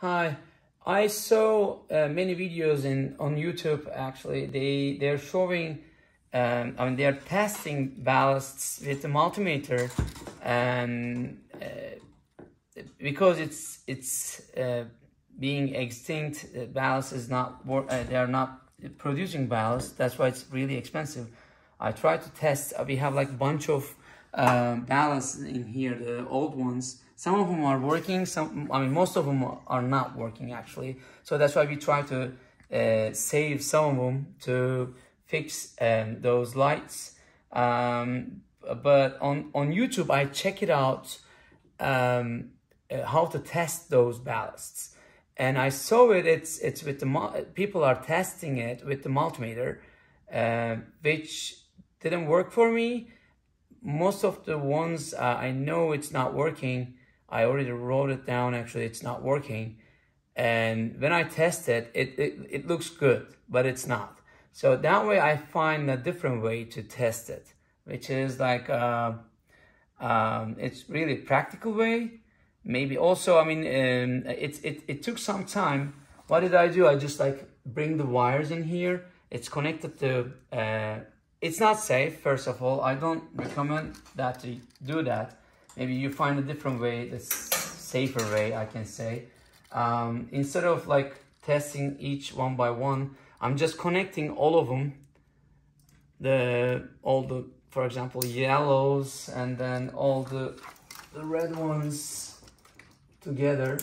Hi, I saw uh, many videos in on YouTube. Actually, they they're showing, um, I mean, they're testing ballasts with the multimeter, and uh, because it's it's uh, being extinct, uh, ballast is not uh, they are not producing ballast. That's why it's really expensive. I tried to test. We have like bunch of um, ballasts in here, the old ones. Some of them are working. Some, I mean, most of them are not working actually. So that's why we try to uh, save some of them to fix um, those lights. Um, but on on YouTube, I check it out um, uh, how to test those ballasts, and I saw it. It's it's with the people are testing it with the multimeter, uh, which didn't work for me most of the ones uh, I know it's not working. I already wrote it down. Actually, it's not working. And when I test it, it, it, it looks good, but it's not. So that way I find a different way to test it, which is like, uh, um, it's really practical way. Maybe also, I mean, um, it, it, it took some time. What did I do? I just like bring the wires in here. It's connected to uh, it's not safe, first of all. I don't recommend that to do that. Maybe you find a different way, the safer way, I can say. Um, instead of like testing each one by one, I'm just connecting all of them. The, all the, for example, yellows and then all the, the red ones together.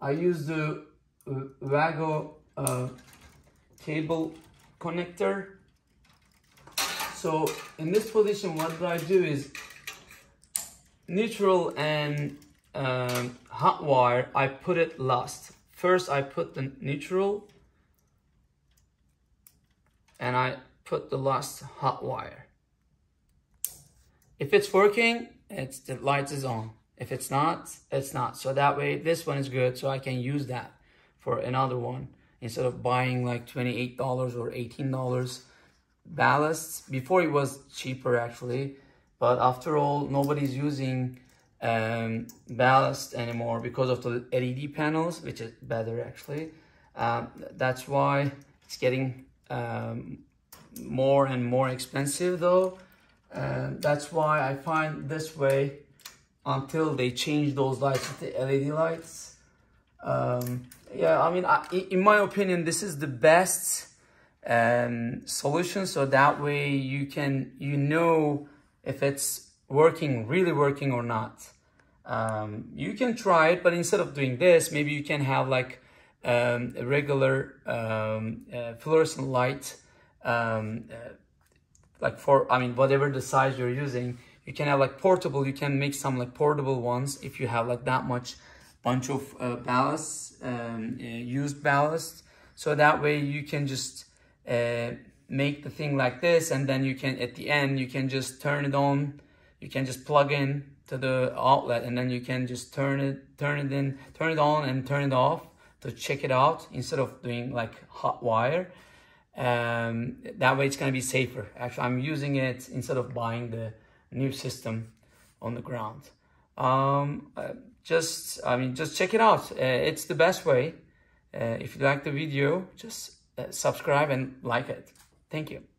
I use the uh, Wago uh, cable connector so in this position, what do I do is neutral and um, hot wire, I put it last. First, I put the neutral and I put the last hot wire. If it's working, it's the lights is on. If it's not, it's not. So that way, this one is good. So I can use that for another one instead of buying like $28 or $18 ballasts. Before it was cheaper actually, but after all, nobody's using um, ballast anymore because of the LED panels, which is better actually. Um, that's why it's getting um, more and more expensive though. Um, that's why I find this way until they change those lights to LED lights. Um, yeah, I mean, I, in my opinion, this is the best um, solution so that way you can you know if it's working really working or not. Um, you can try it but instead of doing this maybe you can have like um, a regular um, uh, fluorescent light um, uh, like for I mean whatever the size you're using. You can have like portable. You can make some like portable ones if you have like that much bunch of uh, ballast um, uh, used ballast so that way you can just uh, make the thing like this and then you can at the end you can just turn it on. You can just plug in to the outlet and then you can just turn it turn it in turn it on and turn it off to check it out instead of doing like hot wire. Um, that way it's going to be safer. Actually i'm using it instead of buying the new system on the ground. Um, uh, just i mean just check it out. Uh, it's the best way. Uh, if you like the video just uh, subscribe and like it. Thank you.